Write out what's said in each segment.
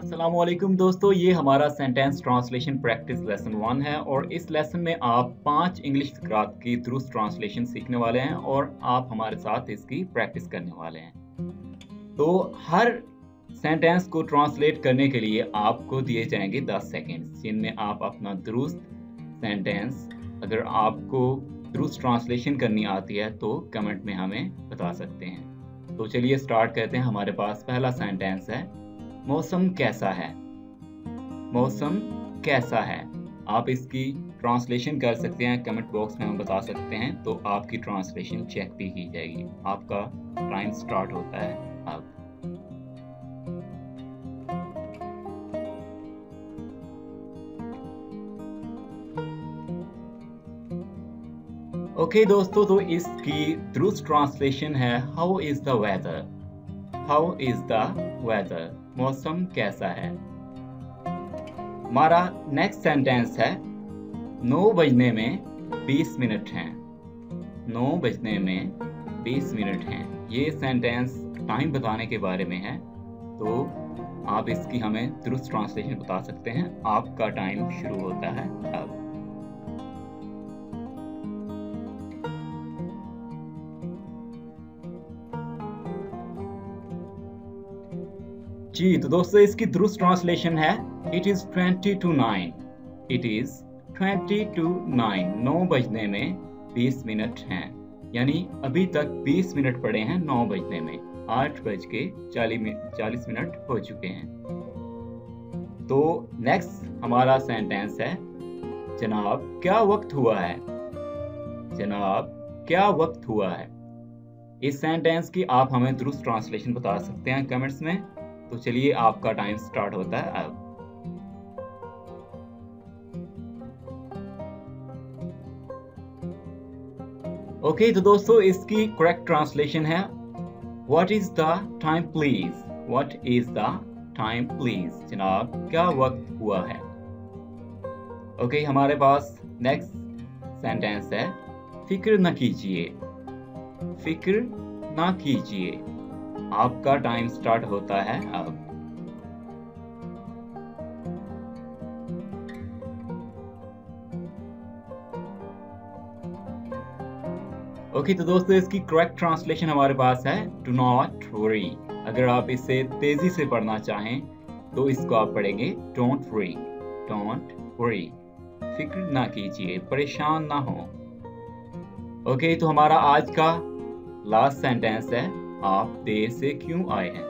असलम दोस्तों, ये हमारा sentence translation practice lesson one है और इस लेसन में आप पाँच इंग्लिश फिक्रात की दुरुस्त ट्रांसलेशन सीखने वाले हैं और आप हमारे साथ इसकी प्रैक्टिस करने वाले हैं। तो हर सेंटेंस को ट्रांसलेट करने के लिए आपको दिए जाएँगे 10 सेकेंड्स जिनमें आप अपना दुरुस्त सेंटेंस अगर आपको दुरुस्त ट्रांसलेशन करनी आती है तो कमेंट में हमें बता सकते हैं। तो चलिए स्टार्ट करते हैं, हमारे पास पहला सेंटेंस है। मौसम कैसा है? मौसम कैसा है? आप इसकी ट्रांसलेशन कर सकते हैं कमेंट बॉक्स में हम बता सकते हैं तो आपकी ट्रांसलेशन चेक भी की जाएगी। आपका टाइम स्टार्ट होता है अब। ओके okay, दोस्तों तो इसकी दुरुस्त ट्रांसलेशन है how is the weather how is the weather मौसम कैसा है? हमारा नेक्स्ट सेंटेंस है, नौ बजने में बीस मिनट हैं। नौ बजने में बीस मिनट हैं। ये सेंटेंस टाइम बताने के बारे में है। तो आप इसकी हमें दुरुस्त ट्रांसलेशन बता सकते हैं। आपका टाइम शुरू होता है अब। जी तो दोस्तों, इसकी दुरुस्त ट्रांसलेशन है। It is twenty two nine it is twenty two nine नौ बजने में बीस मिनट हैं। यानी अभी तक बीस मिनट पड़े हैं नौ बजने में। आठ बज के चालीस मिनट हो चुके हैं। तो नेक्स्ट हमारा सेंटेंस है। जनाब, क्या वक्त हुआ है? जनाब, क्या वक्त हुआ है? इस सेंटेंस की आप हमें दुरुस्त ट्रांसलेशन बता सकते हैं कमेंट्स में। तो चलिए आपका टाइम स्टार्ट होता है। अब ओके तो दोस्तों इसकी करेक्ट ट्रांसलेशन है what is the time please what is the time please जनाब क्या वक्त हुआ है? ओके okay, हमारे पास नेक्स्ट सेंटेंस है फ़िक्र न कीजिए फ़िक्र ना कीजिए। आपका टाइम स्टार्ट होता है अब। ओके okay, तो दोस्तों इसकी करेक्ट ट्रांसलेशन हमारे पास है डू नॉट वरी अगर आप इसे तेज़ी से पढ़ना चाहें तो इसको आप पढ़ेंगे डोंट वरी डोंट वरी फ़िक्र ना कीजिए परेशान ना हो। ओके okay, तो हमारा आज का लास्ट सेंटेंस है आप देर से क्यों आए हैं?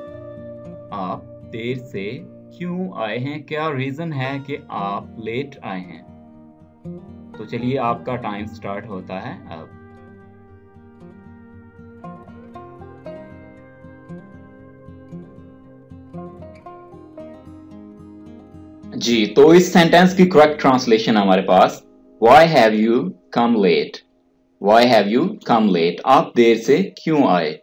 आप देर से क्यों आए हैं? क्या रीजन है कि आप लेट आए हैं? तो चलिए आपका टाइम स्टार्ट होता है अब। जी तो इस सेंटेंस की करेक्ट ट्रांसलेशन हमारे पास why have you come late why have you come late आप देर से क्यों आए?